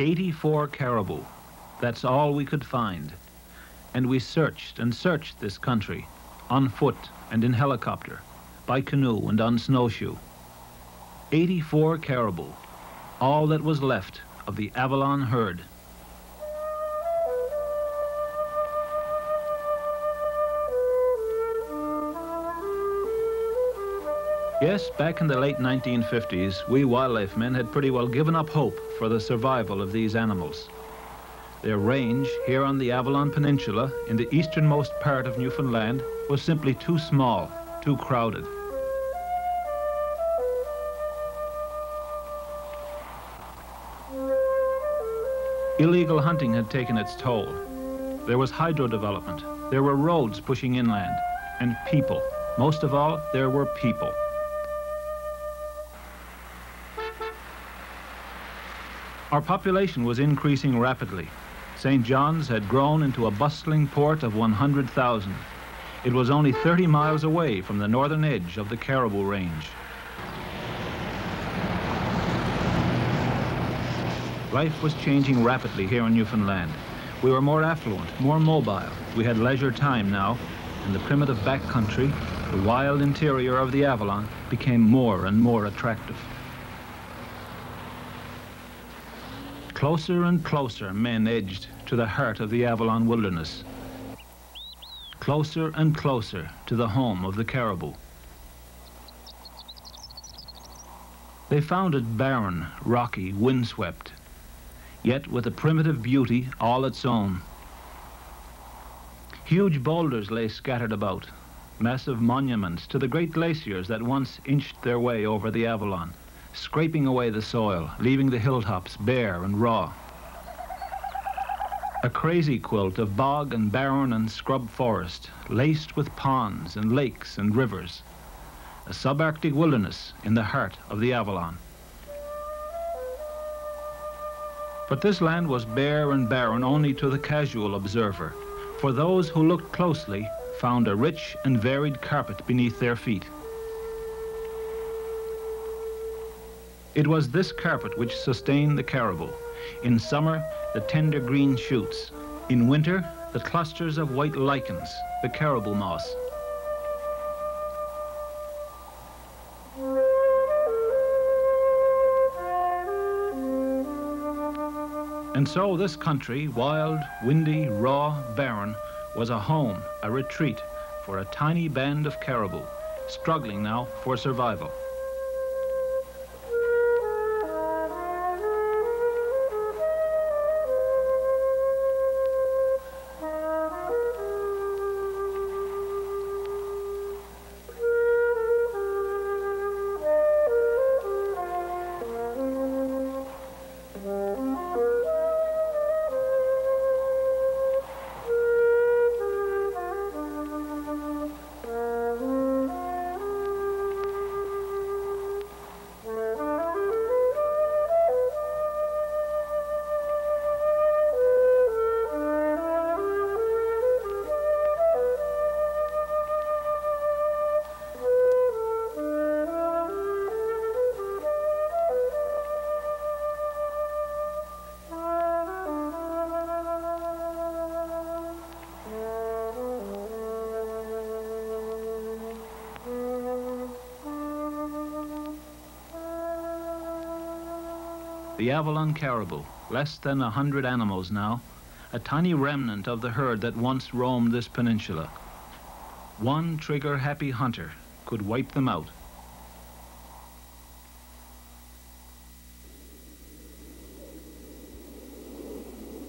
84 caribou. That's all we could find. And we searched and searched this country, on foot and in helicopter, by canoe and on snowshoe. 84 caribou, all that was left of the Avalon herd. Yes, back in the late 1950s, we wildlife men had pretty well given up hope for the survival of these animals. Their range here on the Avalon Peninsula in the easternmost part of Newfoundland was simply too small, too crowded. Illegal hunting had taken its toll. There was hydro development. There were roads pushing inland. And people. Most of all, there were people. Our population was increasing rapidly. St. John's had grown into a bustling port of 100,000. It was only 30 miles away from the northern edge of the Caribou Range. Life was changing rapidly here in Newfoundland. We were more affluent, more mobile. We had leisure time now, and the primitive backcountry, the wild interior of the Avalon, became more and more attractive. Closer and closer men edged to the heart of the Avalon wilderness. Closer and closer to the home of the caribou. They found it barren, rocky, windswept, yet with a primitive beauty all its own. Huge boulders lay scattered about, massive monuments to the great glaciers that once inched their way over the Avalon scraping away the soil, leaving the hilltops bare and raw. A crazy quilt of bog and barren and scrub forest, laced with ponds and lakes and rivers. A subarctic wilderness in the heart of the Avalon. But this land was bare and barren only to the casual observer, for those who looked closely found a rich and varied carpet beneath their feet. It was this carpet which sustained the caribou. In summer, the tender green shoots. In winter, the clusters of white lichens, the caribou moss. And so this country, wild, windy, raw, barren, was a home, a retreat for a tiny band of caribou, struggling now for survival. The Avalon caribou, less than a hundred animals now, a tiny remnant of the herd that once roamed this peninsula. One trigger-happy hunter could wipe them out.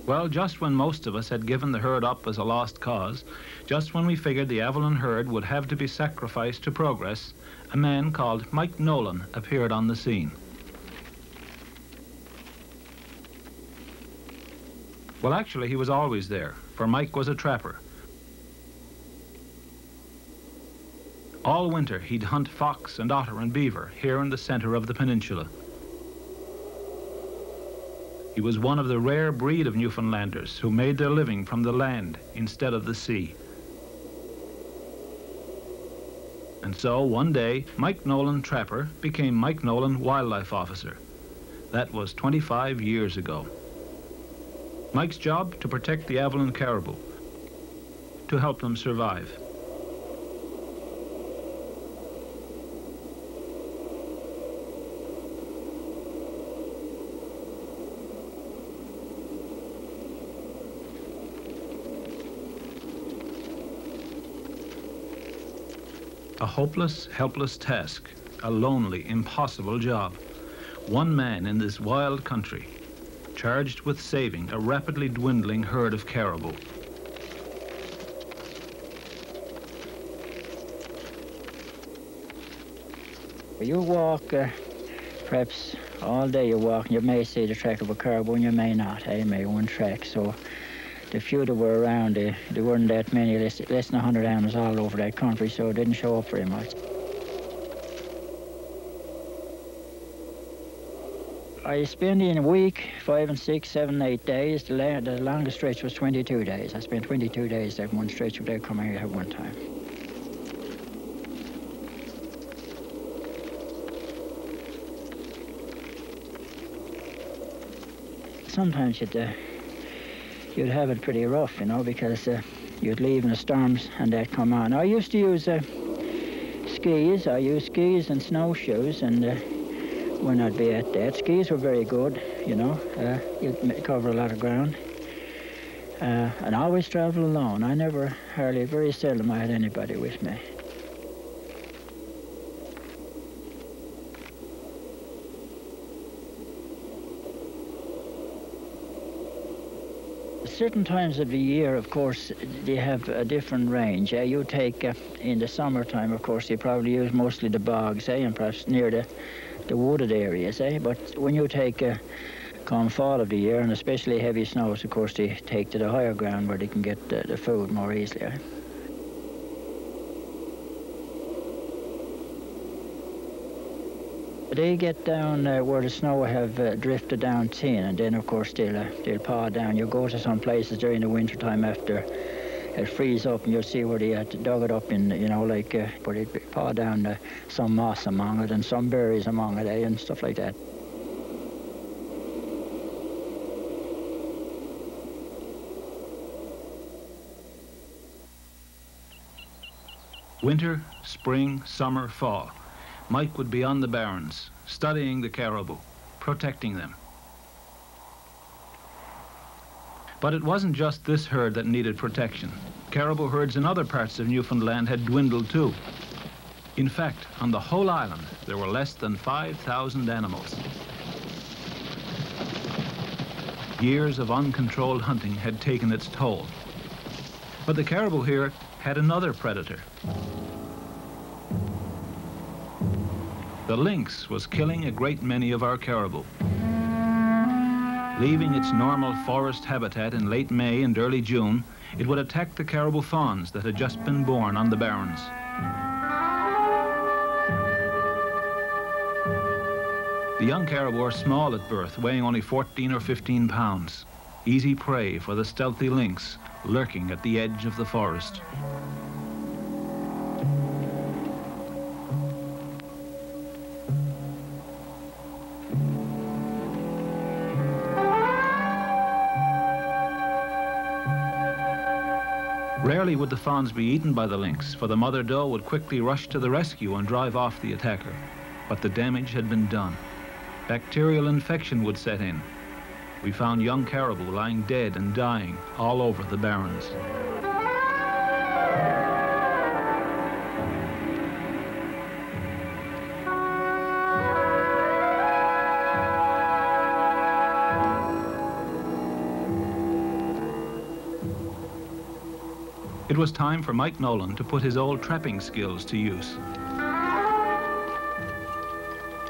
Well, just when most of us had given the herd up as a lost cause, just when we figured the Avalon herd would have to be sacrificed to progress, a man called Mike Nolan appeared on the scene. Well, actually, he was always there, for Mike was a trapper. All winter, he'd hunt fox and otter and beaver here in the center of the peninsula. He was one of the rare breed of Newfoundlanders who made their living from the land instead of the sea. And so, one day, Mike Nolan Trapper became Mike Nolan Wildlife Officer. That was 25 years ago. Mike's job to protect the Avalon caribou, to help them survive. A hopeless, helpless task, a lonely, impossible job. One man in this wild country, charged with saving a rapidly dwindling herd of caribou. You walk uh, perhaps all day you walk and you may see the track of a caribou and you may not, eh? May one track. So the few that were around, uh, there weren't that many, less, less than 100 animals all over that country, so it didn't show up very much. I spent in a week, five and six, seven, eight days. The, la the longest stretch was 22 days. I spent 22 days at one stretch without coming here at one time. Sometimes you'd, uh, you'd have it pretty rough, you know, because uh, you'd leave in the storms and they'd come on. I used to use uh, skis. I used skis and snowshoes, and uh, when I'd be at that, skis were very good, you know. Uh, you'd cover a lot of ground. Uh, and I always travel alone. I never, hardly, very seldom I had anybody with me. certain times of the year, of course, they have a different range. Uh, you take, uh, in the summertime, of course, you probably use mostly the bogs, eh, and perhaps near the, the wooded areas, eh? But when you take, uh, come fall of the year, and especially heavy snows, of course, they take to the higher ground where they can get the, the food more easily. Eh? They get down uh, where the snow have uh, drifted down thin, and then of course they'll uh, they'll paw down. You go to some places during the winter time after it freeze up, and you'll see where they had dug it up in, you know, like uh, where they paw down uh, some moss among it and some berries among it, eh, and stuff like that. Winter, spring, summer, fall. Mike would be on the barrens, studying the caribou, protecting them. But it wasn't just this herd that needed protection. Caribou herds in other parts of Newfoundland had dwindled too. In fact, on the whole island, there were less than 5,000 animals. Years of uncontrolled hunting had taken its toll. But the caribou here had another predator, the lynx was killing a great many of our caribou. Leaving its normal forest habitat in late May and early June, it would attack the caribou fawns that had just been born on the barrens. The young caribou are small at birth, weighing only 14 or 15 pounds. Easy prey for the stealthy lynx lurking at the edge of the forest. Rarely would the fawns be eaten by the lynx, for the mother doe would quickly rush to the rescue and drive off the attacker. But the damage had been done. Bacterial infection would set in. We found young caribou lying dead and dying all over the barrens. Was time for Mike Nolan to put his old trapping skills to use.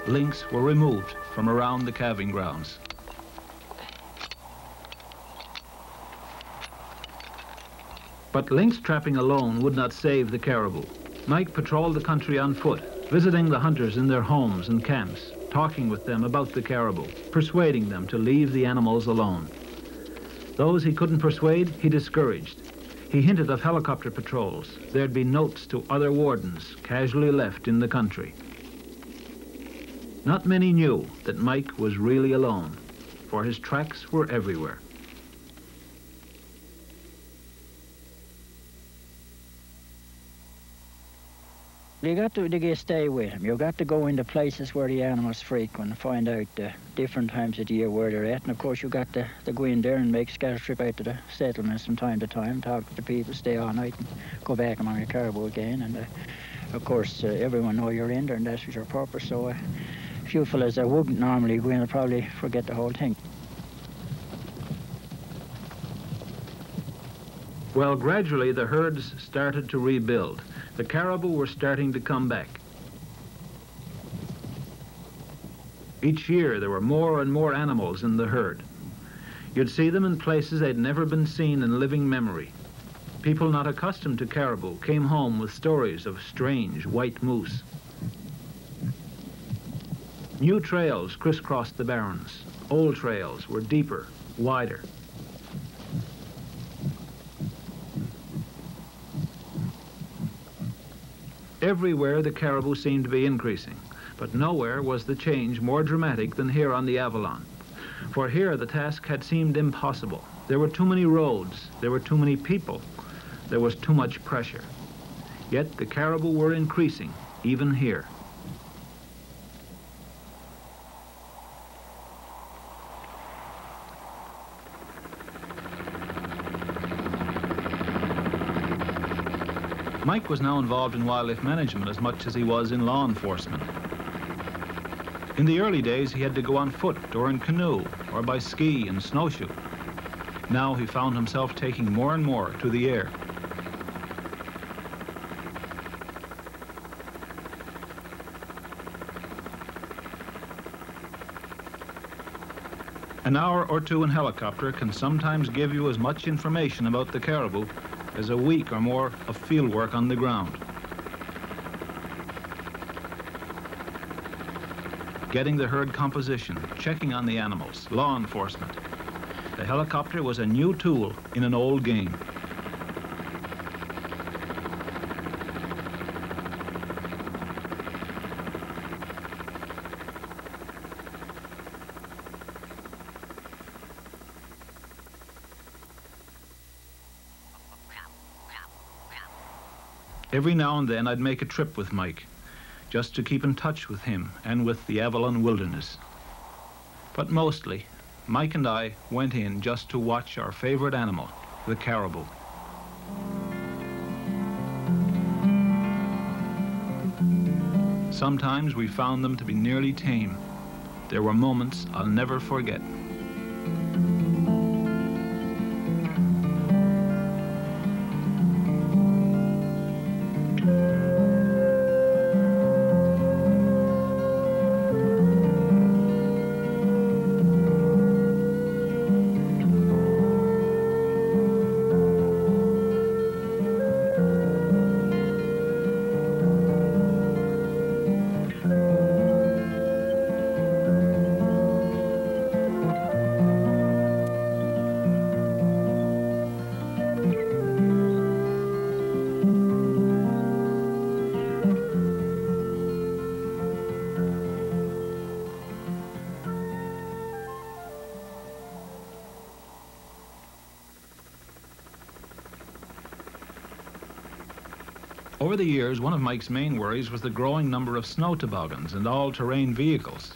Lynx were removed from around the calving grounds. But lynx trapping alone would not save the caribou. Mike patrolled the country on foot, visiting the hunters in their homes and camps, talking with them about the caribou, persuading them to leave the animals alone. Those he couldn't persuade, he discouraged, he hinted of helicopter patrols. There'd be notes to other wardens casually left in the country. Not many knew that Mike was really alone, for his tracks were everywhere. You got to, to stay with them. You got to go into places where the animals frequent find out uh, different times of the year where they're at. And of course, you got to, to go in there and make scatter trip out to the settlements from time to time, talk to the people, stay all night, and go back among your caribou again. And uh, of course, uh, everyone know you're in there, and that's your purpose. So uh, a few fellas that wouldn't normally go in will probably forget the whole thing. Well, gradually the herds started to rebuild. The caribou were starting to come back. Each year there were more and more animals in the herd. You'd see them in places they'd never been seen in living memory. People not accustomed to caribou came home with stories of strange white moose. New trails crisscrossed the barrens. Old trails were deeper, wider. Everywhere the caribou seemed to be increasing, but nowhere was the change more dramatic than here on the Avalon. For here the task had seemed impossible. There were too many roads, there were too many people, there was too much pressure. Yet the caribou were increasing, even here. Mike was now involved in wildlife management as much as he was in law enforcement. In the early days, he had to go on foot or in canoe or by ski and snowshoe. Now he found himself taking more and more to the air. An hour or two in helicopter can sometimes give you as much information about the caribou as a week or more of field work on the ground. Getting the herd composition, checking on the animals, law enforcement. The helicopter was a new tool in an old game. Every now and then I'd make a trip with Mike, just to keep in touch with him and with the Avalon wilderness. But mostly, Mike and I went in just to watch our favorite animal, the caribou. Sometimes we found them to be nearly tame. There were moments I'll never forget. Over the years, one of Mike's main worries was the growing number of snow toboggans and all-terrain vehicles.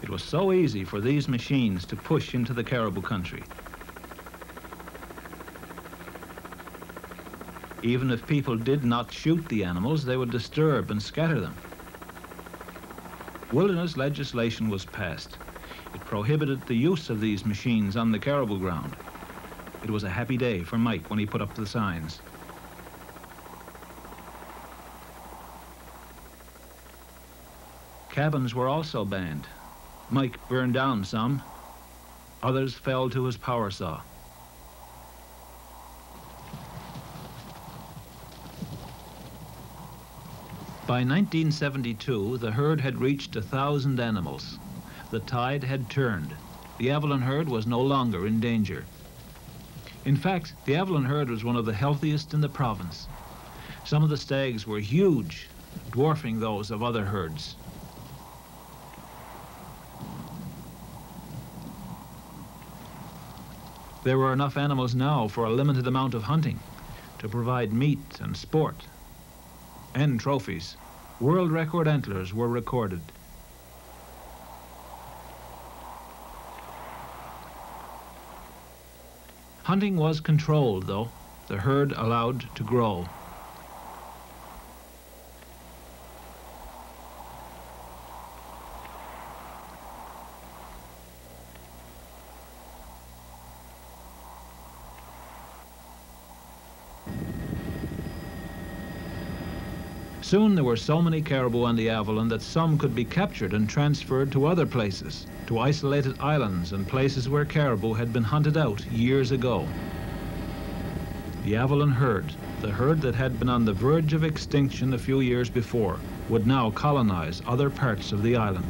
It was so easy for these machines to push into the caribou country. Even if people did not shoot the animals, they would disturb and scatter them. Wilderness legislation was passed. It prohibited the use of these machines on the caribou ground. It was a happy day for Mike when he put up the signs. Cabins were also banned. Mike burned down some. Others fell to his power saw. By 1972, the herd had reached a thousand animals. The tide had turned. The Avalon herd was no longer in danger. In fact, the Avalon herd was one of the healthiest in the province. Some of the stags were huge, dwarfing those of other herds. There were enough animals now for a limited amount of hunting to provide meat and sport. and trophies. World record antlers were recorded. Hunting was controlled, though, the herd allowed to grow. Soon there were so many caribou on the Avalon that some could be captured and transferred to other places, to isolated islands and places where caribou had been hunted out years ago. The Avalon herd, the herd that had been on the verge of extinction a few years before, would now colonize other parts of the island.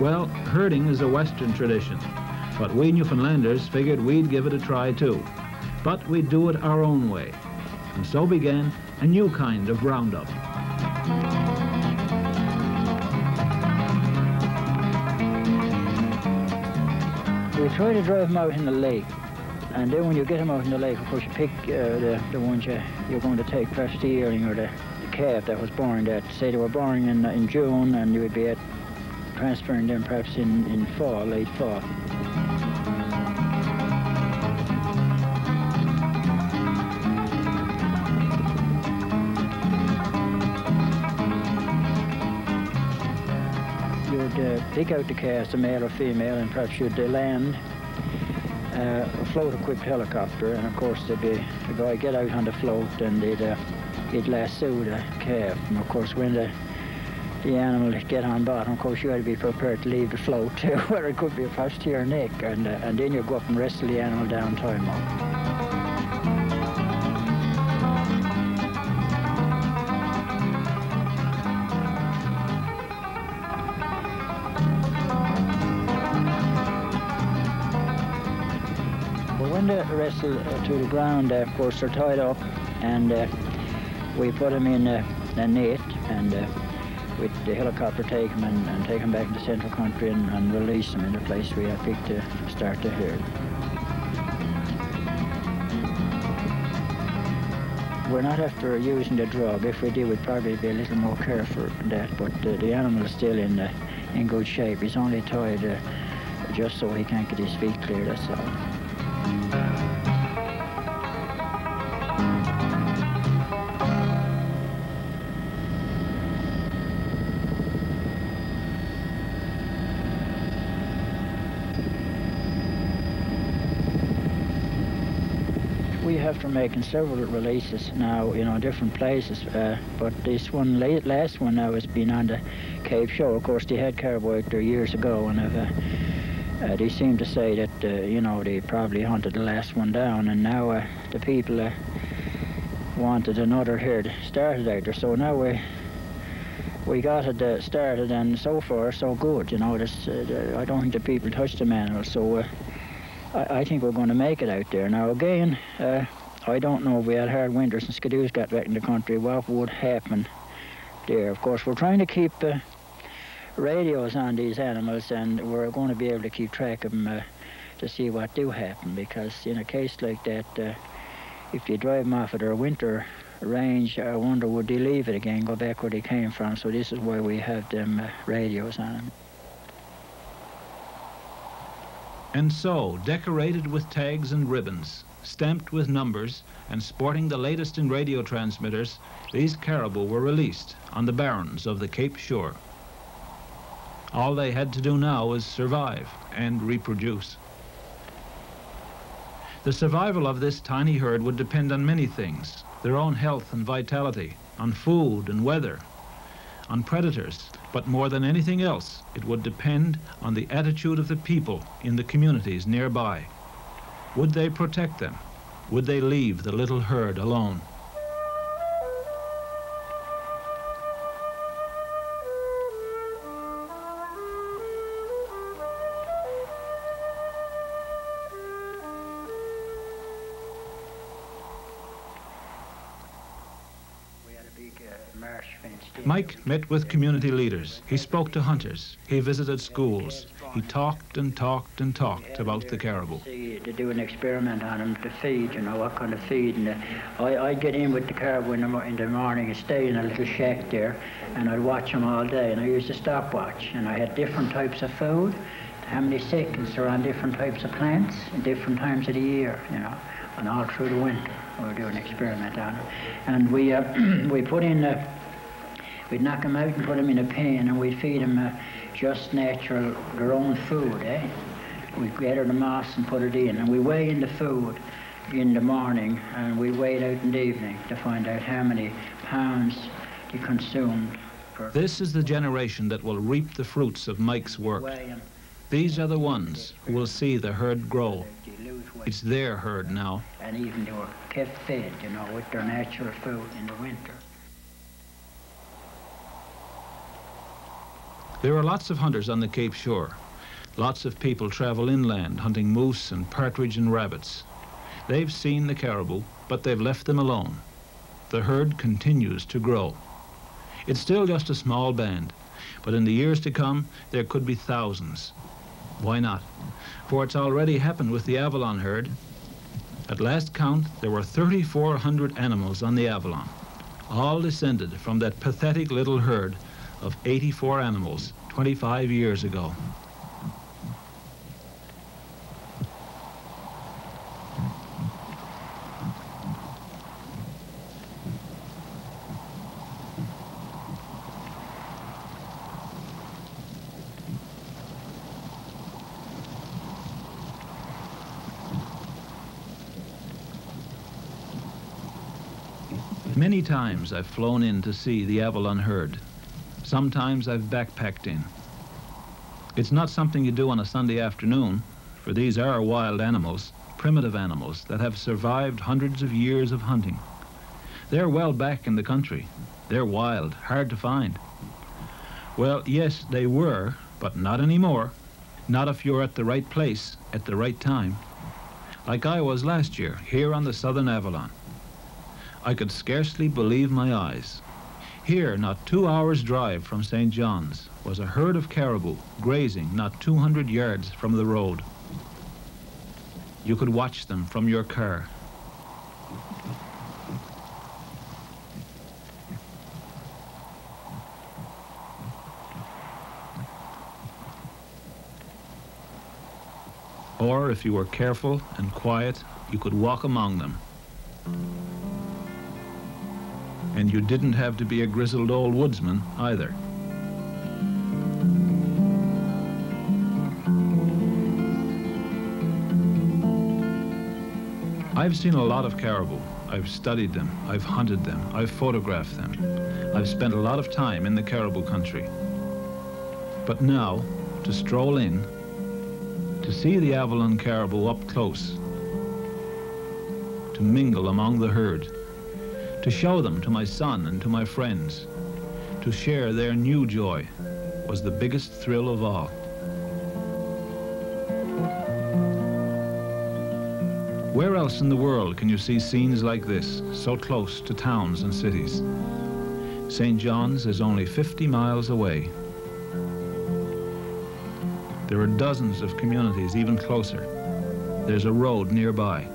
Well, herding is a Western tradition, but we Newfoundlanders figured we'd give it a try too. But we'd do it our own way. And so began a new kind of roundup. We try to drive them out in the lake. And then when you get them out in the lake, of course, you pick uh, the, the ones you, you're going to take, perhaps the earring or the, the calf that was born that, say they were born in, in June, and you would be at transferring them perhaps in, in fall, late fall. Pick out the cast, a male or female, and perhaps you'd land, uh, a float-equipped helicopter, and of course there'd be a guy get out on the float and they'd, uh, he'd lasso the calf. And of course when the, the animal get on bottom, of course you had to be prepared to leave the float where it could be perhaps to your neck, and, uh, and then you go up and wrestle the animal down time out. Wrestle uh, to the ground, uh, of course, they're tied up, and uh, we put them in a net, and with the helicopter take them and, and, take them back to central country and, and release them in the place we have picked to start the herd. We're not after using the drug. If we did, we'd probably be a little more careful than that, but uh, the animal is still in, uh, in good shape. He's only tied uh, just so he can't get his feet clear, that's all. After making several releases now, you know, different places. Uh, but this one, late, last one now has been on the Cape Shore. Of course, they had caribou there years ago, and uh, uh, they seem to say that, uh, you know, they probably hunted the last one down, and now uh, the people wanted another herd started out there. So now we we got it uh, started, and so far so good. You know, this, uh, I don't think the people touched the animal, so uh, I, I, think we're going to make it out there. Now again, I don't know if we had hard winters and skidoos got back in the country, what would happen there. Of course, we're trying to keep uh, radios on these animals and we're going to be able to keep track of them uh, to see what do happen because in a case like that, uh, if you drive them off at their winter range, I wonder would they leave it again, go back where they came from. So this is why we have them uh, radios on them. And so, decorated with tags and ribbons, stamped with numbers, and sporting the latest in radio transmitters, these caribou were released on the barrens of the Cape Shore. All they had to do now was survive and reproduce. The survival of this tiny herd would depend on many things, their own health and vitality, on food and weather, on predators, but more than anything else, it would depend on the attitude of the people in the communities nearby. Would they protect them? Would they leave the little herd alone? Mike met with community leaders. He spoke to hunters. He visited schools. He talked and talked and talked about the caribou. To do an experiment on them to feed, you know, what kind of feed. And uh, I, I'd get in with the caribou in the, in the morning and stay in a little shack there, and I'd watch them all day. And I used a stopwatch, and I had different types of food, how many seconds are on different types of plants, at different times of the year, you know, and all through the winter. We were doing an experiment on them. And we, uh, we put in, uh, we'd knock them out and put them in a pan, and we'd feed them uh, just natural, their own food, eh? We gather the moss and put it in, and we weigh in the food in the morning, and we weigh it out in the evening to find out how many pounds they consumed. This is the generation that will reap the fruits of Mike's work. These are the ones who will see the herd grow. It's their herd now. And even they were kept fed, you know, with their natural food in the winter. There are lots of hunters on the Cape Shore. Lots of people travel inland hunting moose and partridge and rabbits. They've seen the caribou, but they've left them alone. The herd continues to grow. It's still just a small band, but in the years to come, there could be thousands. Why not? For it's already happened with the Avalon herd. At last count, there were 3,400 animals on the Avalon, all descended from that pathetic little herd of 84 animals 25 years ago. Many times I've flown in to see the Avalon herd. Sometimes I've backpacked in. It's not something you do on a Sunday afternoon, for these are wild animals, primitive animals that have survived hundreds of years of hunting. They're well back in the country. They're wild, hard to find. Well, yes, they were, but not anymore. Not if you're at the right place at the right time. Like I was last year, here on the Southern Avalon. I could scarcely believe my eyes. Here, not two hours' drive from St. John's, was a herd of caribou grazing not 200 yards from the road. You could watch them from your car. Or, if you were careful and quiet, you could walk among them and you didn't have to be a grizzled old woodsman either. I've seen a lot of caribou. I've studied them, I've hunted them, I've photographed them. I've spent a lot of time in the caribou country. But now, to stroll in, to see the Avalon caribou up close, to mingle among the herd, to show them to my son and to my friends, to share their new joy, was the biggest thrill of all. Where else in the world can you see scenes like this, so close to towns and cities? St. John's is only 50 miles away. There are dozens of communities even closer. There's a road nearby.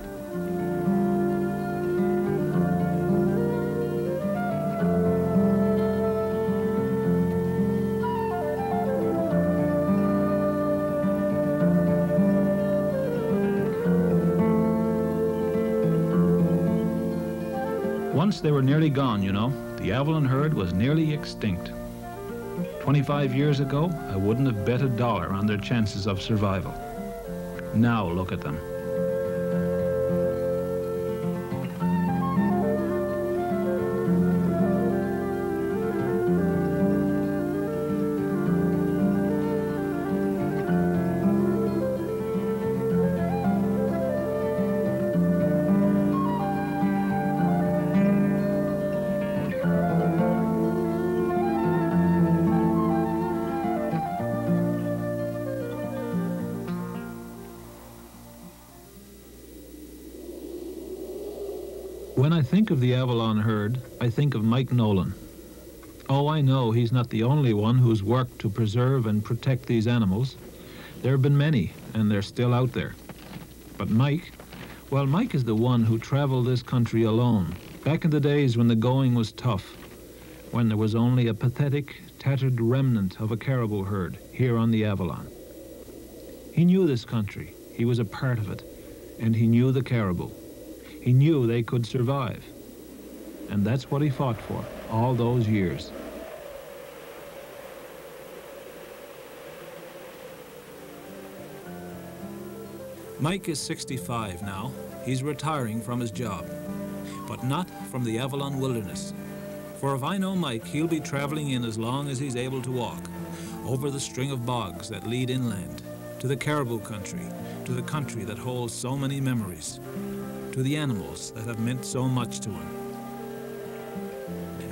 Once they were nearly gone, you know. The Avalon herd was nearly extinct. 25 years ago, I wouldn't have bet a dollar on their chances of survival. Now look at them. Think of the Avalon herd, I think of Mike Nolan. Oh, I know he's not the only one who's worked to preserve and protect these animals. There have been many, and they're still out there. But Mike, well, Mike is the one who traveled this country alone, back in the days when the going was tough, when there was only a pathetic, tattered remnant of a caribou herd here on the Avalon. He knew this country, he was a part of it, and he knew the caribou. He knew they could survive. And that's what he fought for all those years. Mike is 65 now. He's retiring from his job, but not from the Avalon Wilderness. For if I know Mike, he'll be traveling in as long as he's able to walk, over the string of bogs that lead inland, to the caribou country, to the country that holds so many memories, to the animals that have meant so much to him.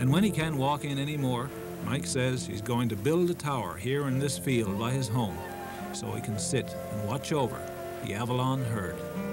And when he can't walk in anymore, Mike says he's going to build a tower here in this field by his home so he can sit and watch over the Avalon herd.